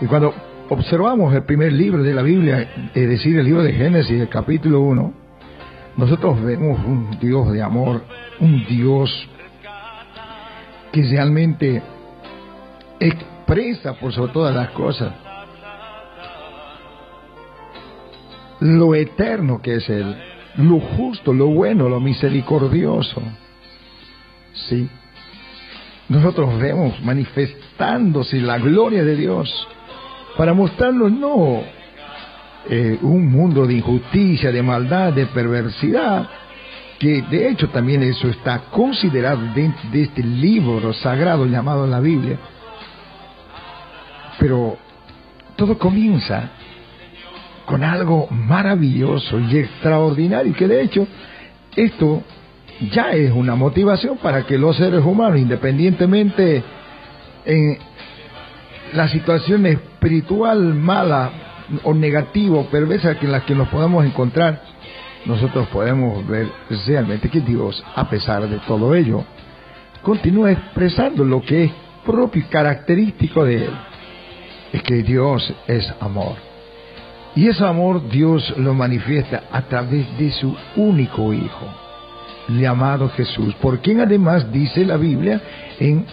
Y cuando observamos el primer libro de la Biblia, es decir, el libro de Génesis, el capítulo 1, nosotros vemos un Dios de amor, un Dios que realmente expresa por sobre todas las cosas lo eterno que es Él, lo justo, lo bueno, lo misericordioso. Sí. Nosotros vemos manifestándose la gloria de Dios para mostrarnos no eh, un mundo de injusticia, de maldad, de perversidad, que de hecho también eso está considerado dentro de este libro sagrado llamado la Biblia. Pero todo comienza con algo maravilloso y extraordinario, que de hecho esto ya es una motivación para que los seres humanos, independientemente en la situación espiritual mala o negativa o perversa en la que nos podamos encontrar, nosotros podemos ver realmente que Dios, a pesar de todo ello, continúa expresando lo que es propio y característico de Él. Es que Dios es amor. Y ese amor Dios lo manifiesta a través de su único Hijo, llamado Jesús, por quien además dice la Biblia en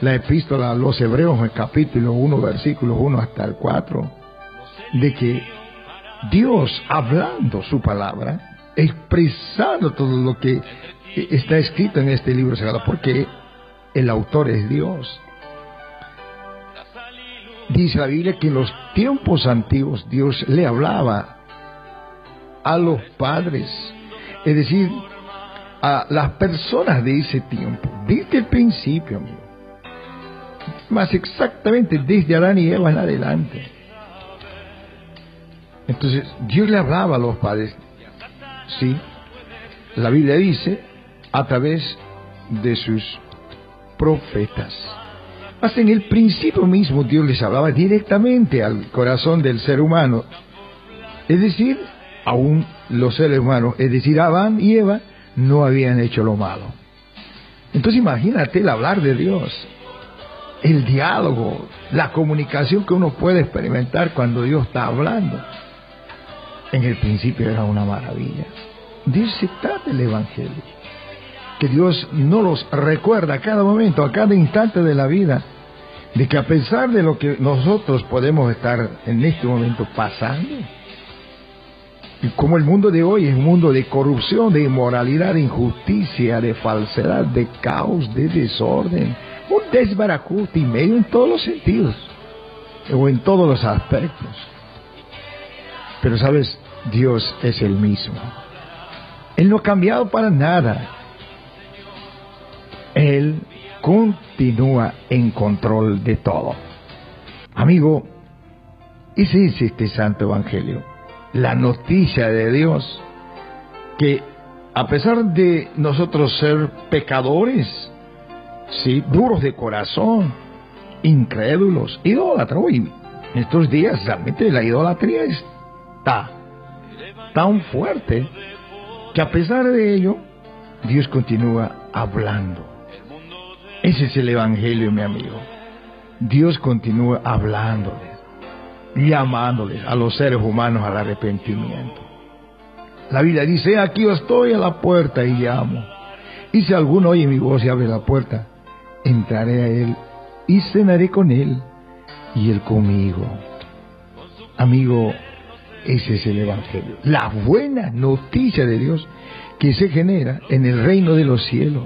la epístola a los Hebreos, el capítulo 1, versículos 1 hasta el 4, de que Dios, hablando su palabra, expresando todo lo que está escrito en este libro sagrado, porque el autor es Dios. Dice la Biblia que en los tiempos antiguos Dios le hablaba a los padres, es decir, a las personas de ese tiempo, desde el principio, amigo. Más exactamente desde Adán y Eva en adelante. Entonces, Dios le hablaba a los padres, sí, la Biblia dice, a través de sus profetas. Hasta en el principio mismo Dios les hablaba directamente al corazón del ser humano. Es decir, aún los seres humanos, es decir, Adán y Eva, no habían hecho lo malo. Entonces imagínate el hablar de Dios, el diálogo, la comunicación que uno puede experimentar cuando Dios está hablando. En el principio era una maravilla. Dios se trata del Evangelio que Dios no los recuerda a cada momento, a cada instante de la vida, de que a pesar de lo que nosotros podemos estar en este momento pasando, y como el mundo de hoy es un mundo de corrupción, de inmoralidad, de injusticia, de falsedad, de caos, de desorden, un desbarajuste y medio en todos los sentidos, o en todos los aspectos. Pero sabes, Dios es el mismo. Él no ha cambiado para nada. Él continúa en control de todo. Amigo, ese es este Santo Evangelio, la noticia de Dios, que a pesar de nosotros ser pecadores, sí, duros de corazón, incrédulos, idólatras, hoy en estos días realmente la idolatría está tan fuerte que a pesar de ello, Dios continúa hablando ese es el Evangelio, mi amigo. Dios continúa hablándoles, llamándoles a los seres humanos al arrepentimiento. La Biblia dice, aquí yo estoy a la puerta y llamo. Y si alguno oye mi voz y abre la puerta, entraré a él y cenaré con él y él conmigo. Amigo, ese es el Evangelio. La buena noticia de Dios que se genera en el reino de los cielos.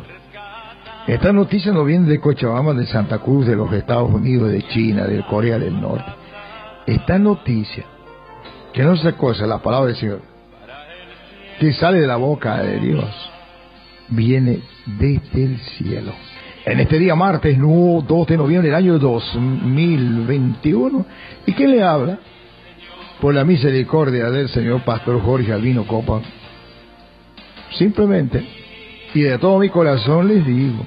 Esta noticia no viene de Cochabamba, de Santa Cruz, de los Estados Unidos, de China, de Corea del Norte. Esta noticia, que no es otra cosa, la palabra del Señor, que sale de la boca de Dios, viene desde el cielo. En este día martes 2 de noviembre del año 2021, ¿y quién le habla? Por la misericordia del Señor Pastor Jorge Albino Copa. Simplemente, y de todo mi corazón les digo,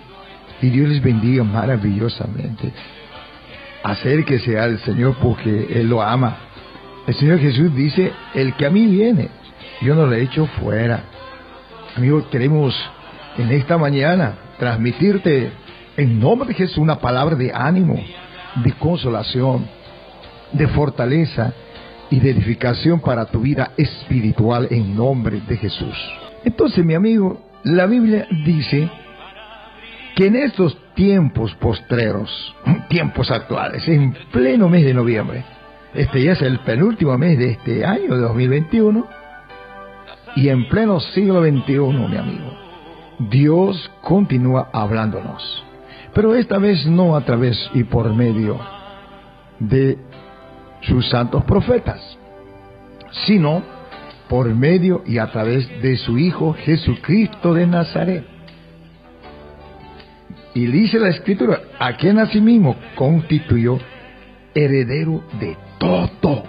y Dios les bendiga maravillosamente. Acérquese al Señor porque Él lo ama. El Señor Jesús dice, el que a mí viene, yo no le echo fuera. Amigos, queremos en esta mañana transmitirte en nombre de Jesús una palabra de ánimo, de consolación, de fortaleza y de edificación para tu vida espiritual en nombre de Jesús. Entonces, mi amigo, la Biblia dice que en estos tiempos postreros, tiempos actuales, en pleno mes de noviembre, este ya es el penúltimo mes de este año de 2021, y en pleno siglo XXI, mi amigo, Dios continúa hablándonos. Pero esta vez no a través y por medio de sus santos profetas, sino por medio y a través de su Hijo Jesucristo de Nazaret. Y dice la Escritura, a quien asimismo constituyó heredero de todo,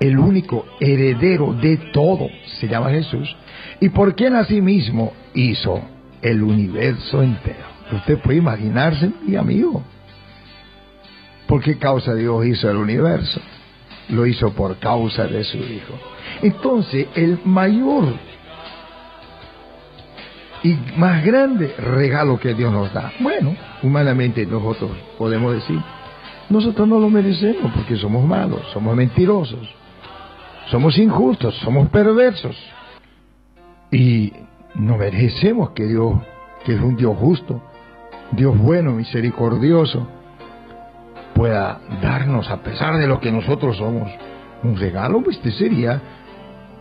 el único heredero de todo, se llama Jesús, y por quien asimismo hizo el universo entero. Usted puede imaginarse, mi amigo, por qué causa Dios hizo el universo. Lo hizo por causa de su Hijo. Entonces, el mayor y más grande regalo que Dios nos da. Bueno, humanamente nosotros podemos decir, nosotros no lo merecemos porque somos malos, somos mentirosos, somos injustos, somos perversos. Y no merecemos que Dios, que es un Dios justo, Dios bueno, misericordioso, pueda darnos, a pesar de lo que nosotros somos, un regalo, pues este sería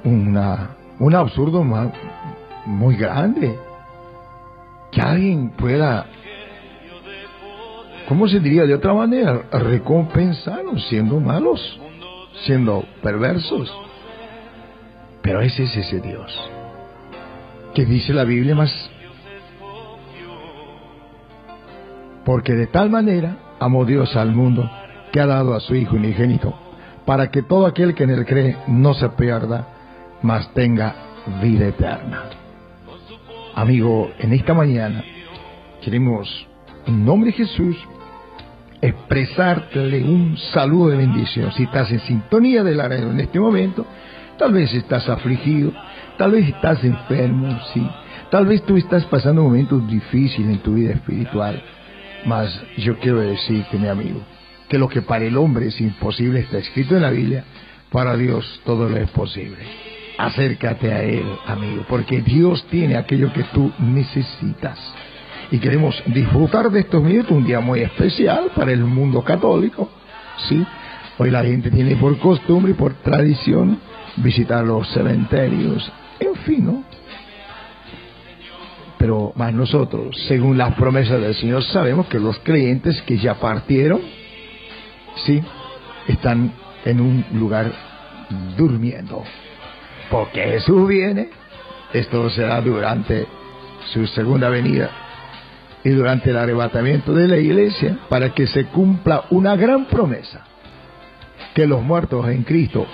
una, un absurdo muy grande. Que alguien pueda, ¿cómo se diría de otra manera? Recompensarnos siendo malos, siendo perversos. Pero ese es ese Dios. Que dice la Biblia más Porque de tal manera amó Dios al mundo que ha dado a su Hijo unigénito, para que todo aquel que en él cree no se pierda, mas tenga vida eterna. Amigo, en esta mañana queremos, en nombre de Jesús, expresarte un saludo de bendición. Si estás en sintonía del arreglo en este momento, tal vez estás afligido, tal vez estás enfermo, sí. Tal vez tú estás pasando momentos difíciles en tu vida espiritual. Mas yo quiero decirte, mi amigo, que lo que para el hombre es imposible está escrito en la Biblia, para Dios todo lo es posible. Acércate a Él, amigo, porque Dios tiene aquello que tú necesitas. Y queremos disfrutar de estos minutos, un día muy especial para el mundo católico. ¿sí? Hoy la gente tiene por costumbre y por tradición visitar los cementerios. En fin, ¿no? Pero más nosotros, según las promesas del Señor, sabemos que los creyentes que ya partieron, sí, están en un lugar durmiendo. Porque Jesús viene, esto será durante su segunda venida y durante el arrebatamiento de la iglesia para que se cumpla una gran promesa, que los muertos en Cristo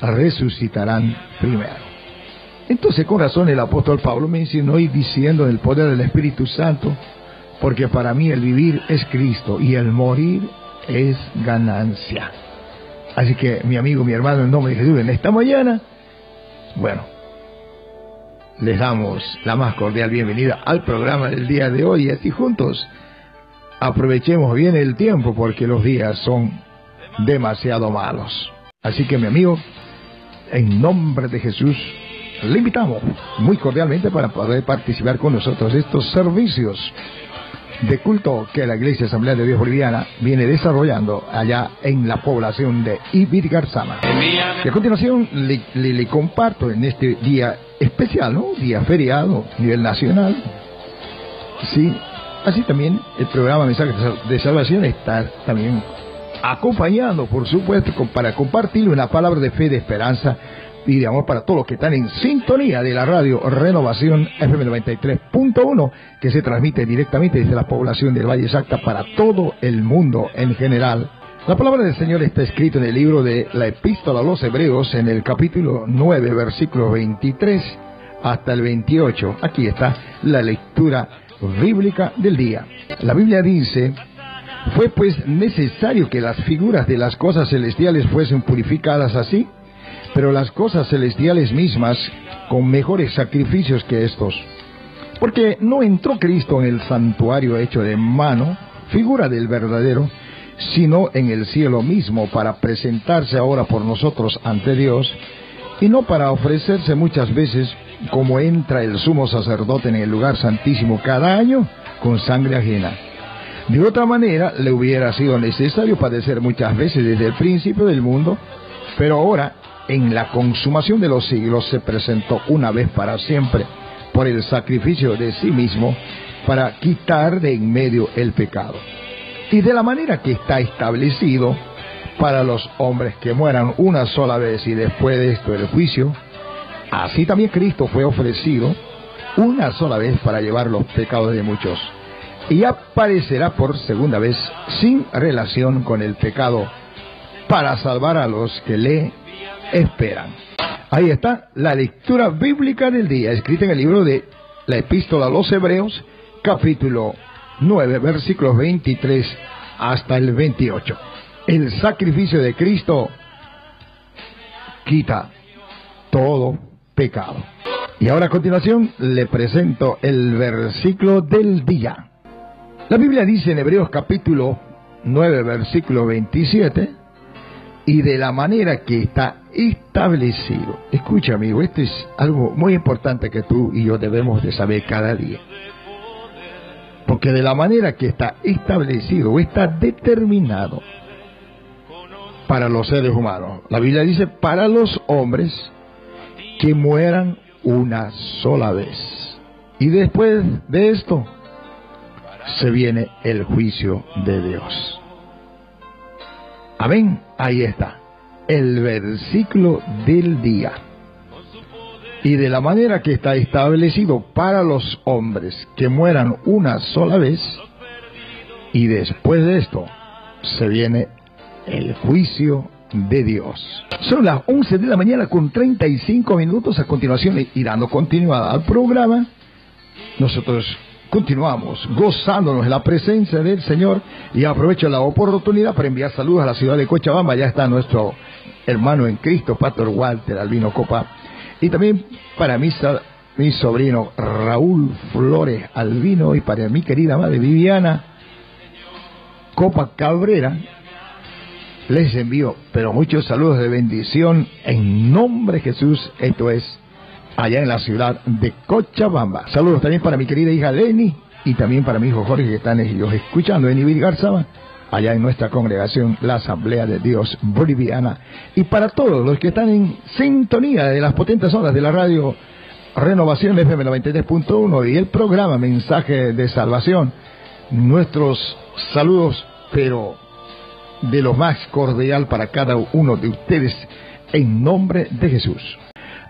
resucitarán primero. Entonces con razón el apóstol Pablo me mencionó y diciendo en el poder del Espíritu Santo, porque para mí el vivir es Cristo y el morir es ganancia. Así que mi amigo, mi hermano, en nombre de Jesús, en esta mañana, bueno, les damos la más cordial bienvenida al programa del día de hoy y así juntos aprovechemos bien el tiempo porque los días son demasiado malos. Así que mi amigo, en nombre de Jesús, le invitamos muy cordialmente para poder participar con nosotros de estos servicios de culto que la Iglesia Asamblea de Dios Boliviana viene desarrollando allá en la población de Ibirgarzama. Y a continuación le, le, comparto en este día especial, ¿no? Día feriado a nivel nacional. Sí, así también el programa Mensaje de Salvación está también acompañando, por supuesto, para compartir una palabra de fe, de esperanza y de amor para todos los que están en sintonía de la radio Renovación FM 93.1 que se transmite directamente desde la población del Valle Exacta para todo el mundo en general. La palabra del Señor está escrita en el libro de la Epístola a los Hebreos en el capítulo 9, versículo 23 hasta el 28. Aquí está la lectura bíblica del día. La Biblia dice, fue pues necesario que las figuras de las cosas celestiales fuesen purificadas así pero las cosas celestiales mismas con mejores sacrificios que estos. Porque no entró Cristo en el santuario hecho de mano, figura del verdadero, sino en el cielo mismo para presentarse ahora por nosotros ante Dios y no para ofrecerse muchas veces como entra el sumo sacerdote en el lugar santísimo cada año con sangre ajena. De otra manera, le hubiera sido necesario padecer muchas veces desde el principio del mundo, pero ahora, en la consumación de los siglos, se presentó una vez para siempre por el sacrificio de sí mismo para quitar de en medio el pecado. Y de la manera que está establecido para los hombres que mueran una sola vez y después de esto el juicio, así también Cristo fue ofrecido una sola vez para llevar los pecados de muchos y aparecerá por segunda vez sin relación con el pecado para salvar a los que le esperan. Ahí está la lectura bíblica del día, escrita en el libro de la epístola a los Hebreos, capítulo 9, versículos 23 hasta el 28. El sacrificio de Cristo quita todo pecado. Y ahora a continuación le presento el versículo del día. La Biblia dice en Hebreos capítulo 9, versículo 27, y de la manera que está establecido. Escucha, amigo, esto es algo muy importante que tú y yo debemos de saber cada día. Porque de la manera que está establecido, está determinado para los seres humanos. La Biblia dice para los hombres que mueran una sola vez. Y después de esto, se viene el juicio de Dios. Amén. Ahí está. El versículo del día. Y de la manera que está establecido para los hombres que mueran una sola vez, y después de esto se viene el juicio de Dios. Son las 11 de la mañana con 35 minutos. A continuación, y dando continuidad al programa, nosotros Continuamos gozándonos en la presencia del Señor y aprovecho la oportunidad para enviar saludos a la ciudad de Cochabamba. Ya está nuestro hermano en Cristo, Pastor Walter Albino Copa. Y también para mi, mi sobrino Raúl Flores Albino y para mi querida madre Viviana Copa Cabrera. Les envío, pero muchos saludos de bendición en nombre de Jesús. Esto es allá en la ciudad de Cochabamba. Saludos también para mi querida hija Lenny y también para mi hijo Jorge que están ellos escuchando en Ibirgarzaba, allá en nuestra congregación, la Asamblea de Dios Boliviana. Y para todos los que están en sintonía de las potentes ondas de la radio Renovación FM 93.1 y el programa Mensaje de Salvación, nuestros saludos, pero de lo más cordial para cada uno de ustedes, en nombre de Jesús.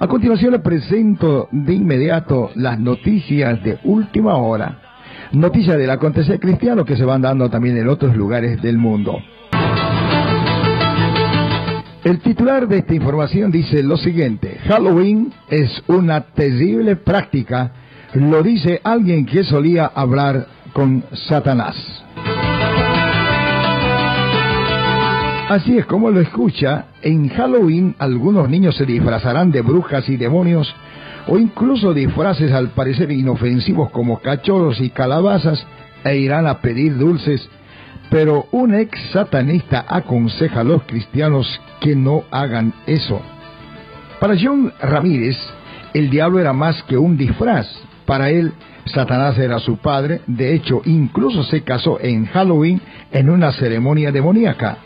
A continuación le presento de inmediato las noticias de última hora. Noticias del acontecer cristiano que se van dando también en otros lugares del mundo. El titular de esta información dice lo siguiente, Halloween es una terrible práctica, lo dice alguien que solía hablar con Satanás. Así es como lo escucha, en Halloween algunos niños se disfrazarán de brujas y demonios o incluso disfraces al parecer inofensivos como cachorros y calabazas e irán a pedir dulces, pero un ex satanista aconseja a los cristianos que no hagan eso. Para John Ramírez, el diablo era más que un disfraz. Para él, Satanás era su padre, de hecho, incluso se casó en Halloween en una ceremonia demoníaca.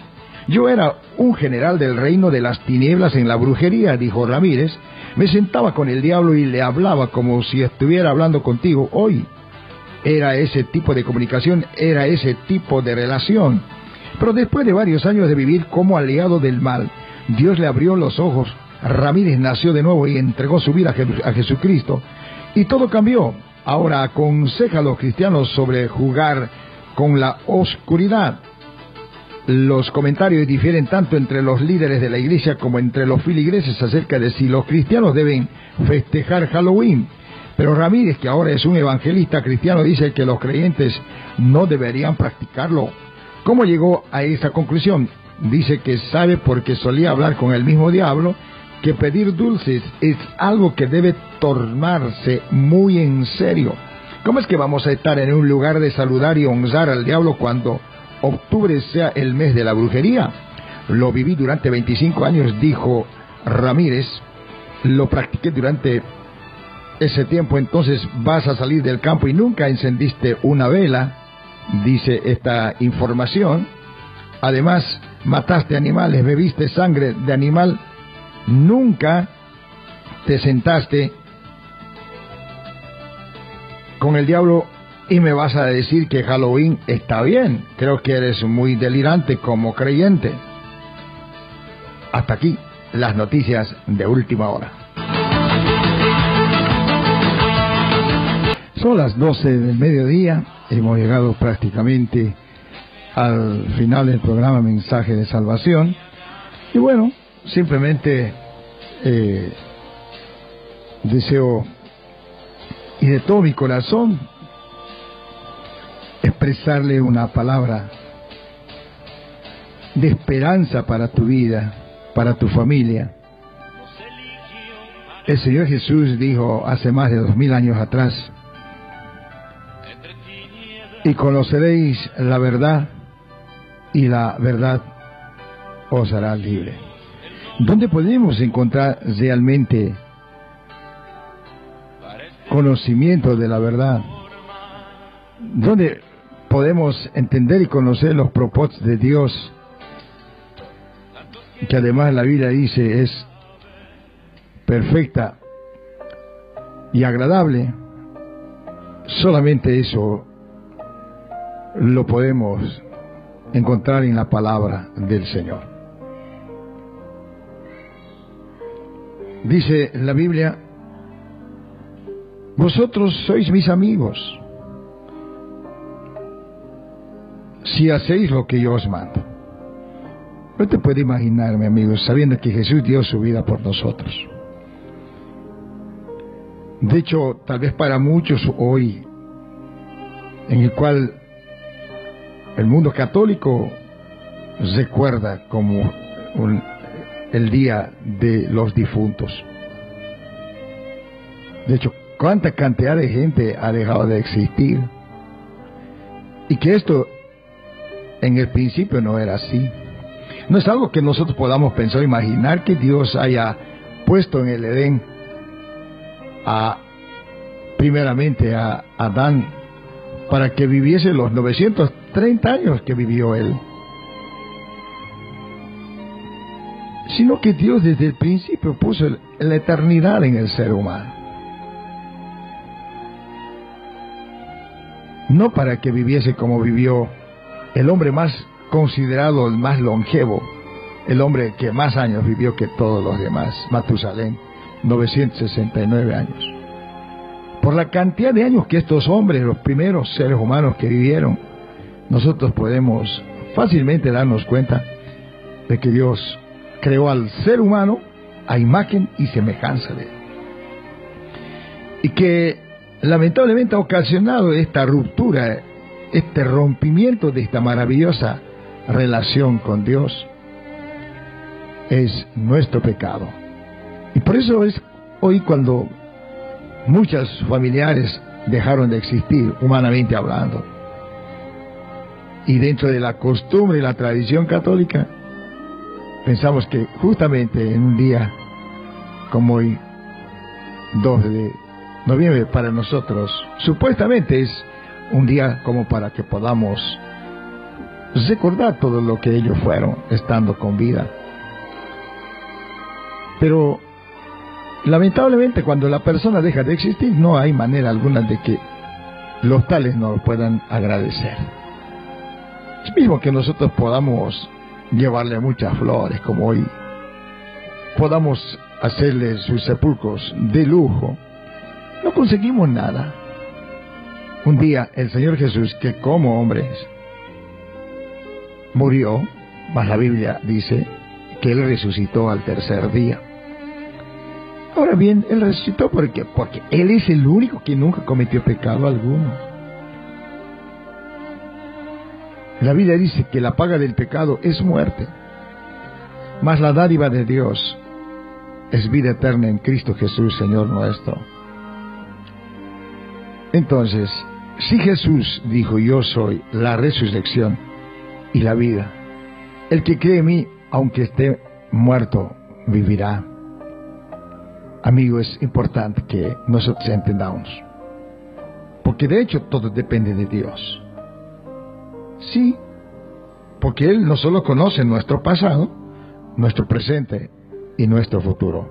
Yo era un general del reino de las tinieblas en la brujería, dijo Ramírez. Me sentaba con el diablo y le hablaba como si estuviera hablando contigo hoy. Era ese tipo de comunicación, era ese tipo de relación. Pero después de varios años de vivir como aliado del mal, Dios le abrió los ojos. Ramírez nació de nuevo y entregó su vida a Jesucristo. Y todo cambió. Ahora aconseja a los cristianos sobre jugar con la oscuridad los comentarios difieren tanto entre los líderes de la iglesia como entre los filigreses acerca de si los cristianos deben festejar Halloween. Pero Ramírez, que ahora es un evangelista cristiano, dice que los creyentes no deberían practicarlo. ¿Cómo llegó a esa conclusión? Dice que sabe porque solía hablar con el mismo diablo que pedir dulces es algo que debe tomarse muy en serio. ¿Cómo es que vamos a estar en un lugar de saludar y honrar al diablo cuando octubre sea el mes de la brujería. Lo viví durante 25 años, dijo Ramírez. Lo practiqué durante ese tiempo, entonces vas a salir del campo y nunca encendiste una vela, dice esta información. Además, mataste animales, bebiste sangre de animal, nunca te sentaste con el diablo y me vas a decir que Halloween está bien. Creo que eres muy delirante como creyente. Hasta aquí las noticias de última hora. Son las 12 del mediodía, hemos llegado prácticamente al final del programa Mensaje de Salvación. Y bueno, simplemente eh, deseo y de todo mi corazón expresarle una palabra de esperanza para tu vida, para tu familia. El Señor Jesús dijo hace más de dos mil años atrás, y conoceréis la verdad y la verdad os hará libre. ¿Dónde podemos encontrar realmente conocimiento de la verdad? ¿Dónde podemos entender y conocer los propósitos de Dios? Que además la Biblia dice es perfecta y agradable. Solamente eso lo podemos encontrar en la palabra del Señor. Dice la Biblia, vosotros sois mis amigos si hacéis lo que yo os mando. No te puedo imaginar, mi amigo, sabiendo que Jesús dio su vida por nosotros. De hecho, tal vez para muchos hoy, en el cual el mundo católico recuerda como el día de los difuntos. De hecho, cuánta cantidad de gente ha dejado de existir. Y que esto en el principio no era así. No es algo que nosotros podamos pensar imaginar que Dios haya puesto en el Edén a primeramente a Adán para que viviese los 930 años que vivió él. Sino que Dios desde el principio puso la eternidad en el ser humano. No para que viviese como vivió el hombre más considerado, el más longevo, el hombre que más años vivió que todos los demás, Matusalén, 969 años por la cantidad de años que estos hombres, los primeros seres humanos que vivieron, nosotros podemos fácilmente darnos cuenta de que Dios creó al ser humano a imagen y semejanza de él. Y que lamentablemente ha ocasionado esta ruptura, este rompimiento de esta maravillosa relación con Dios, es nuestro pecado. Y por eso es hoy cuando muchos familiares dejaron de existir, humanamente hablando. Y dentro de la costumbre y la tradición católica, pensamos que justamente en un día como hoy, 2 de noviembre, para nosotros, supuestamente es un día como para que podamos recordar todo lo que ellos fueron estando con vida. Pero Lamentablemente cuando la persona deja de existir no hay manera alguna de que los tales nos puedan agradecer. Es mismo que nosotros podamos llevarle muchas flores como hoy, podamos hacerle sus sepulcros de lujo, no conseguimos nada. Un día el Señor Jesús, que como hombre murió, mas la Biblia dice que Él resucitó al tercer día. Ahora bien, Él resucitó porque, porque Él es el único que nunca cometió pecado alguno. La Biblia dice que la paga del pecado es muerte, mas la dádiva de Dios es vida eterna en Cristo Jesús, Señor nuestro. Entonces, si Jesús dijo, yo soy la resurrección y la vida. El que cree en mí, aunque esté muerto, vivirá. Amigo, es importante que nosotros entendamos. Porque de hecho todo depende de Dios. Sí, porque Él no solo conoce nuestro pasado, nuestro presente y nuestro futuro.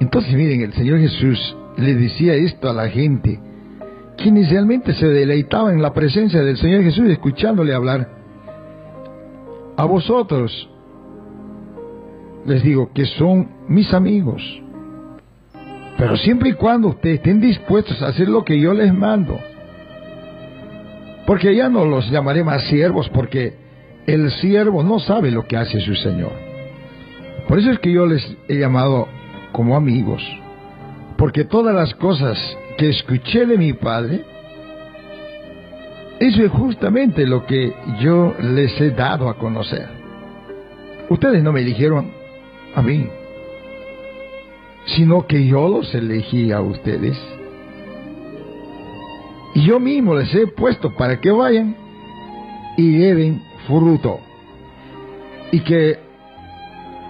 Entonces miren, el Señor Jesús le decía esto a la gente que inicialmente se deleitaba en la presencia del Señor Jesús escuchándole hablar. A vosotros les digo que son mis amigos, pero siempre y cuando ustedes estén dispuestos a hacer lo que yo les mando. Porque ya no los llamaré más siervos, porque el siervo no sabe lo que hace su Señor. Por eso es que yo les he llamado como amigos, porque todas las cosas que escuché de mi Padre, eso es justamente lo que yo les he dado a conocer. Ustedes no me eligieron a mí, sino que yo los elegí a ustedes. Y yo mismo les he puesto para que vayan y lleven fruto. Y que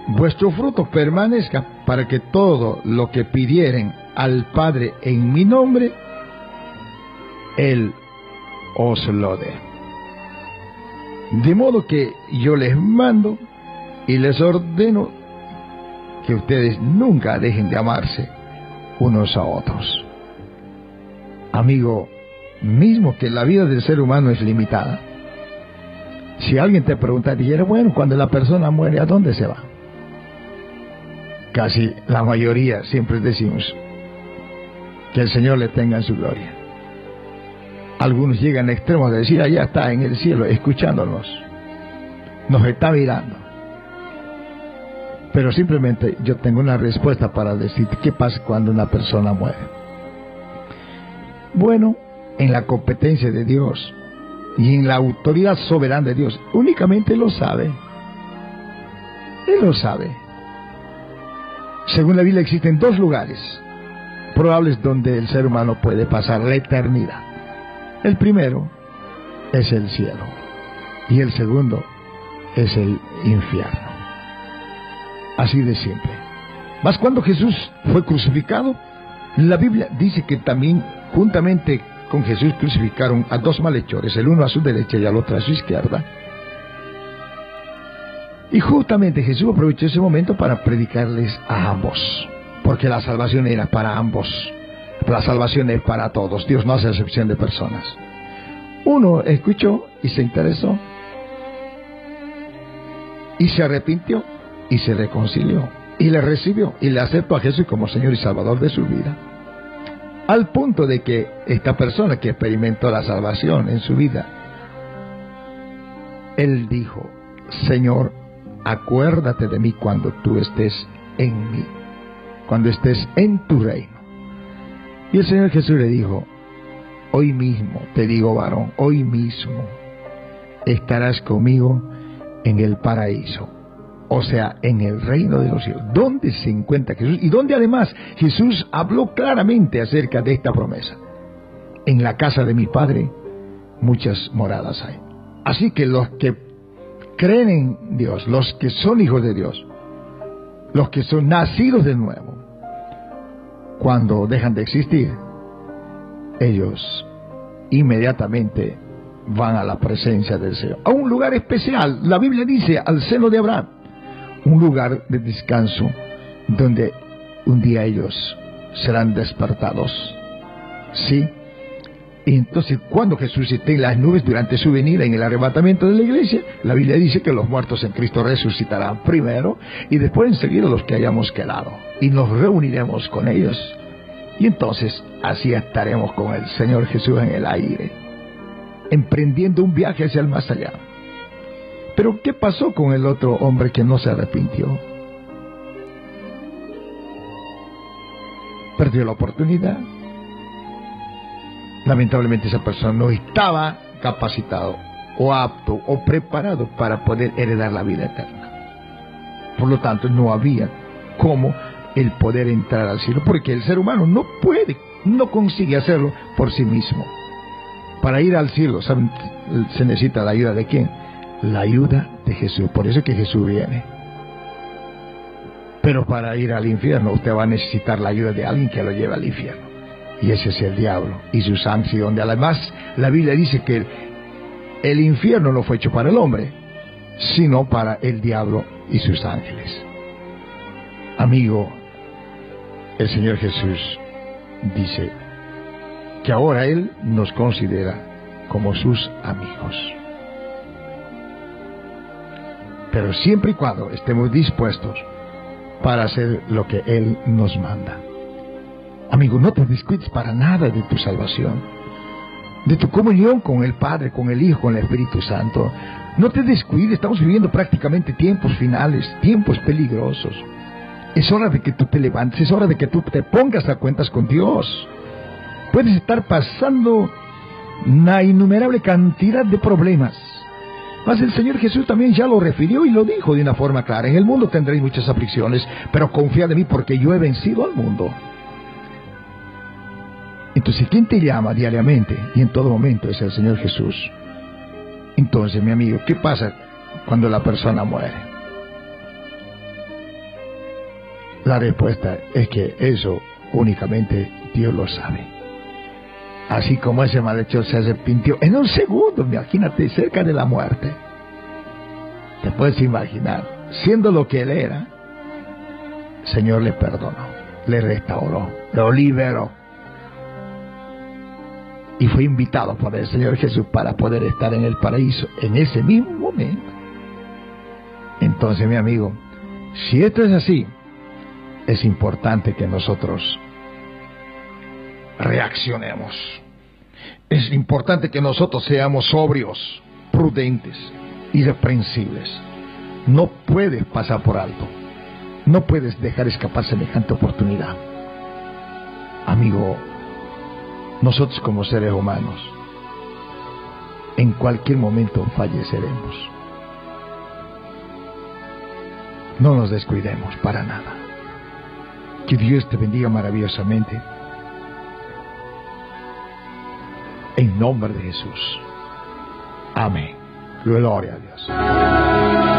vuestro fruto permanezca para que todo lo que pidieren al Padre en mi nombre, Él os lo dé. De modo que yo les mando y les ordeno que ustedes nunca dejen de amarse unos a otros. Amigo, mismo que la vida del ser humano es limitada, si alguien te pregunta, bueno, cuando la persona muere, ¿a dónde se va? Casi la mayoría siempre decimos que el Señor le tenga en su gloria. Algunos llegan a extremos de decir, allá está en el cielo, escuchándonos, nos está mirando. Pero simplemente yo tengo una respuesta para decir qué pasa cuando una persona muere. Bueno, en la competencia de Dios y en la autoridad soberana de Dios, únicamente lo sabe. Él lo sabe. Según la Biblia existen dos lugares probables donde el ser humano puede pasar la eternidad. El primero es el cielo y el segundo es el infierno. Así de simple. Mas cuando Jesús fue crucificado, la Biblia dice que también juntamente con Jesús crucificaron a dos malhechores, el uno a su derecha y al otro a su izquierda. Y justamente Jesús aprovechó ese momento para predicarles a ambos, porque la salvación era para ambos, la salvación es para todos, Dios no hace excepción de personas. Uno escuchó y se interesó, y se arrepintió, y se reconcilió y le recibió y le aceptó a Jesús como Señor y Salvador de su vida. Al punto de que esta persona que experimentó la salvación en su vida, él dijo, Señor, acuérdate de mí cuando tú estés en mí, cuando estés en tu reino. Y el Señor Jesús le dijo, hoy mismo, te digo varón, hoy mismo estarás conmigo en el paraíso o sea, en el reino de los cielos. ¿Dónde se encuentra Jesús? Y dónde además Jesús habló claramente acerca de esta promesa. En la casa de mi Padre muchas moradas hay. Así que los que creen en Dios, los que son hijos de Dios, los que son nacidos de nuevo, cuando dejan de existir, ellos inmediatamente van a la presencia del Señor. A un lugar especial, la Biblia dice, al seno de Abraham un lugar de descanso donde un día ellos serán despertados. ¿Sí? Entonces cuando Jesús esté en las nubes durante su venida en el arrebatamiento de la iglesia, la Biblia dice que los muertos en Cristo resucitarán primero y después enseguida los que hayamos quedado. Y nos reuniremos con ellos. Y entonces así estaremos con el Señor Jesús en el aire, emprendiendo un viaje hacia el más allá. Pero ¿qué pasó con el otro hombre que no se arrepintió? Perdió la oportunidad. Lamentablemente esa persona no estaba capacitado o apto o preparado para poder heredar la vida eterna. Por lo tanto, no había cómo el poder entrar al cielo, porque el ser humano no puede, no consigue hacerlo por sí mismo. Para ir al cielo, ¿saben? Se necesita la ayuda de quién? la ayuda de Jesús. Por eso es que Jesús viene. Pero para ir al infierno usted va a necesitar la ayuda de alguien que lo lleve al infierno. Y ese es el diablo y sus ángeles, donde además la Biblia dice que el infierno no fue hecho para el hombre, sino para el diablo y sus ángeles. Amigo, el Señor Jesús dice que ahora Él nos considera como sus amigos. Pero siempre y cuando estemos dispuestos para hacer lo que Él nos manda. Amigo, no te descuides para nada de tu salvación, de tu comunión con el Padre, con el Hijo, con el Espíritu Santo. No te descuides, estamos viviendo prácticamente tiempos finales, tiempos peligrosos. Es hora de que tú te levantes, es hora de que tú te pongas a cuentas con Dios. Puedes estar pasando una innumerable cantidad de problemas. Mas el Señor Jesús también ya lo refirió y lo dijo de una forma clara. En el mundo tendréis muchas aflicciones, pero confía de mí porque yo he vencido al mundo. Entonces, ¿quién te llama diariamente y en todo momento es el Señor Jesús? Entonces, mi amigo, ¿qué pasa cuando la persona muere? La respuesta es que eso únicamente Dios lo sabe. Así como ese malhechor se arrepintió en un segundo, imagínate, cerca de la muerte. Te puedes imaginar, siendo lo que él era, el Señor le perdonó, le restauró, lo liberó. Y fue invitado por el Señor Jesús para poder estar en el paraíso en ese mismo momento. Entonces, mi amigo, si esto es así, es importante que nosotros reaccionemos. Es importante que nosotros seamos sobrios, prudentes, irreprensibles. No puedes pasar por alto. No puedes dejar escapar semejante oportunidad. Amigo, nosotros como seres humanos, en cualquier momento falleceremos. No nos descuidemos para nada. Que Dios te bendiga maravillosamente. En nombre de Jesús. Amén. Gloria a Dios.